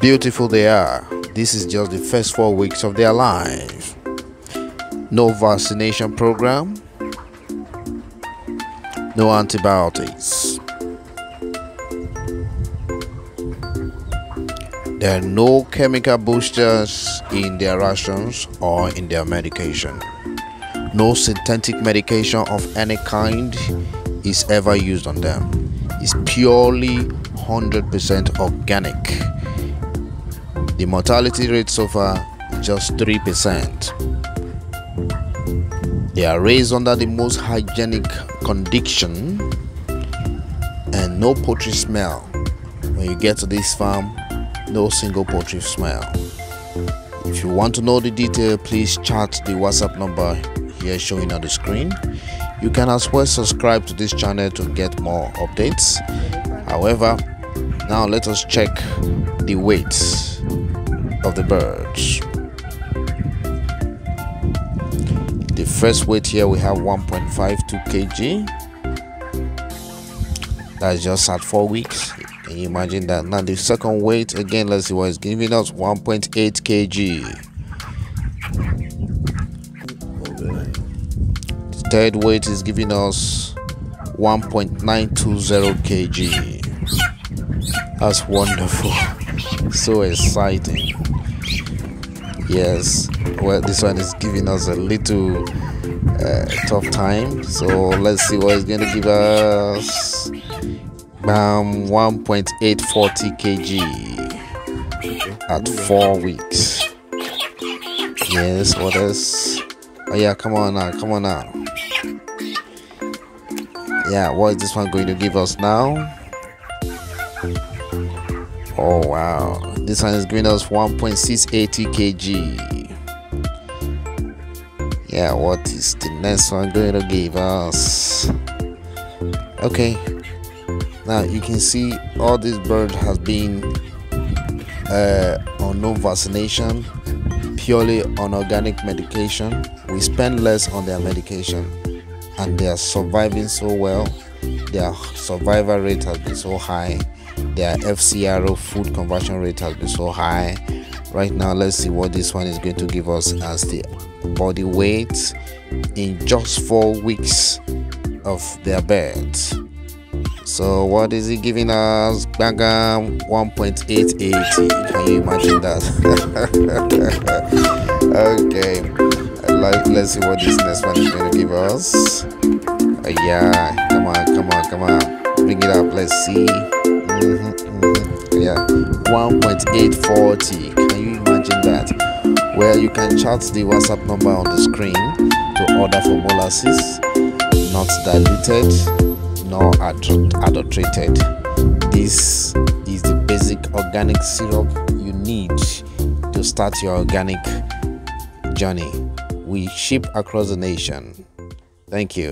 beautiful they are. This is just the first four weeks of their life. No vaccination program, no antibiotics. There are no chemical boosters in their rations or in their medication. No synthetic medication of any kind is ever used on them. It's purely 100% organic. The mortality rate so far just 3%. They are raised under the most hygienic condition and no poultry smell. When you get to this farm, no single poultry smell. If you want to know the detail, please chat the WhatsApp number here showing on the screen. You can as well subscribe to this channel to get more updates. However, now let us check the weight of the birds. The first weight here we have 1.52 kg. That's just at four weeks. Can you imagine that? Now the second weight again, let's see what it's giving us 1.8 kg. The third weight is giving us 1.920 kg. That's wonderful. So exciting. Yes, well, this one is giving us a little uh, tough time. So let's see what it's going to give us um 1.840 kg at four weeks yes what else oh yeah come on now come on now yeah what is this one going to give us now oh wow. This one is giving us 1.680 kg yeah what is the next one going to give us? Okay. Now you can see all this bird has been uh, on no vaccination purely on organic medication. We spend less on their medication and they are surviving so well their survival rate has been so high their fcro food conversion rate has been so high right now let's see what this one is going to give us as the body weight in just four weeks of their birth so what is he giving us? Bangam 1.880. Can you imagine that? okay. Let's see what this next one is going to give us. Uh, yeah, come on, come on, come on. Bring it up. Let's see. Mm -hmm, mm -hmm. Yeah, 1.840. Can you imagine that? Well, you can chat the WhatsApp number on the screen to order for molasses, not diluted nor adulterated. This is the basic organic syrup you need to start your organic journey. We ship across the nation. Thank you.